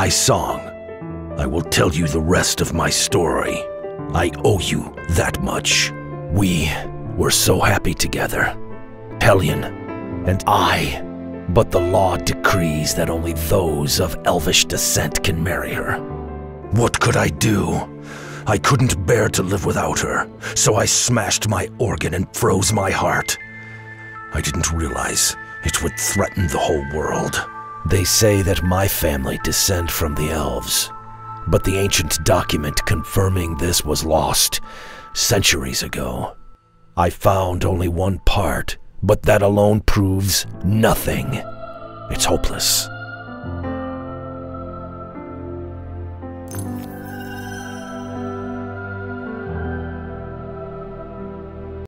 my song. I will tell you the rest of my story. I owe you that much. We were so happy together. Hellion and I. But the law decrees that only those of elvish descent can marry her. What could I do? I couldn't bear to live without her, so I smashed my organ and froze my heart. I didn't realize it would threaten the whole world. They say that my family descend from the elves, but the ancient document confirming this was lost centuries ago. I found only one part, but that alone proves nothing. It's hopeless.